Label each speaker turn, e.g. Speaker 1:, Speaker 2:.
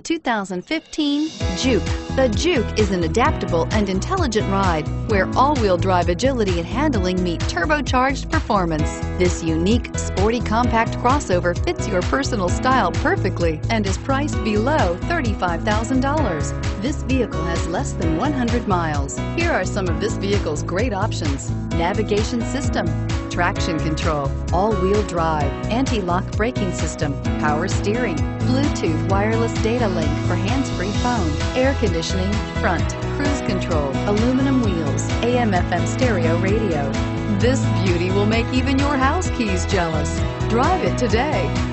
Speaker 1: 2015 Juke. The Juke is an adaptable and intelligent ride where all-wheel drive agility and handling meet turbocharged performance. This unique, sporty compact crossover fits your personal style perfectly and is priced below $35,000. This vehicle has less than 100 miles. Here are some of this vehicle's great options. Navigation system, traction control, all-wheel drive, anti-lock braking system, power steering, Bluetooth wireless data link for hands-free phone, air conditioning, front, cruise control, aluminum wheels, AM FM stereo radio. This beauty will make even your house keys jealous. Drive it today.